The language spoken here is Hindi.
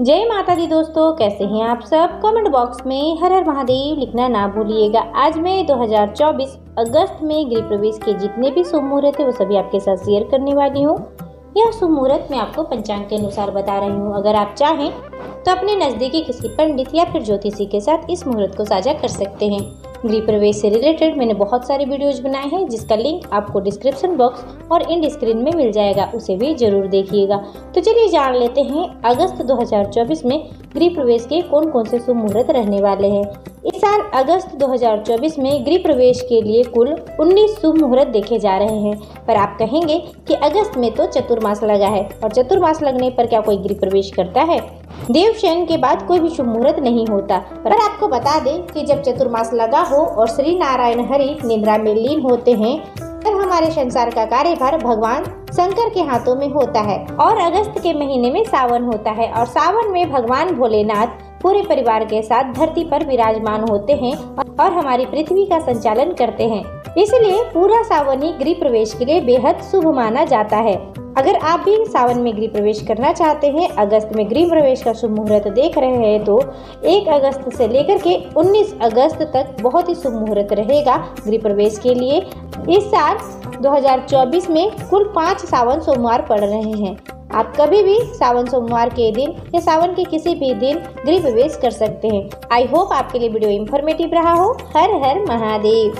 जय माता दी दोस्तों, कैसे हैं आप सब? कमेंट बॉक्स में हर हर महादेव लिखना ना भूलिएगा। आज मैं 2024 अगस्त में गृह प्रवेश के जितने भी शुभ मुहूर्त है, वो सभी आपके साथ शेयर करने वाली हूँ। यह शुभ मुहूर्त मैं आपको पंचांग के अनुसार बता रही हूँ। अगर आप चाहें तो अपने नज़दीकी किसी पंडित या फिर ज्योतिषी के साथ इस मुहूर्त को साझा कर सकते हैं। गृह प्रवेश से रिलेटेड मैंने बहुत सारे वीडियोज़ बनाए हैं, जिसका लिंक आपको डिस्क्रिप्शन बॉक्स और इन स्क्रीन में मिल जाएगा, उसे भी ज़रूर देखिएगा। तो चलिए जान लेते हैं, अगस्त 2024 में गृह प्रवेश के कौन कौन से शुभ मुहूर्त रहने वाले हैं। इस साल अगस्त 2024 में गृह प्रवेश के लिए कुल 19 शुभ मुहूर्त देखे जा रहे हैं। पर आप कहेंगे कि अगस्त में तो चतुर्मास लगा है और चतुर्मास लगने पर क्या कोई गृह प्रवेश करता है? देव शयन के बाद कोई भी शुभ मुहूर्त नहीं होता। पर आपको बता दें कि जब चतुर्मास लगा हो और श्री नारायण हरि निद्रा में लीन होते हैं, तब हमारे संसार का कार्यभार भगवान शंकर के हाथों में होता है और अगस्त के महीने में सावन होता है और सावन में भगवान भोलेनाथ पूरे परिवार के साथ धरती पर विराजमान होते हैं और हमारी पृथ्वी का संचालन करते हैं। इसलिए पूरा सावन गृह प्रवेश के लिए बेहद शुभ माना जाता है। अगर आप भी सावन में गृह प्रवेश करना चाहते हैं, अगस्त में गृह प्रवेश का शुभ मुहूर्त देख रहे हैं तो 1 अगस्त से लेकर के 19 अगस्त तक बहुत ही शुभ मुहूर्त रहेगा गृह प्रवेश के लिए। इस साल 2024 में कुल पाँच सावन सोमवार पड़ रहे हैं। आप कभी भी सावन सोमवार के दिन या सावन के किसी भी दिन गृह प्रवेश कर सकते हैं। आई होप आपके लिए वीडियो इन्फॉर्मेटिव रहा हो। हर हर महादेव।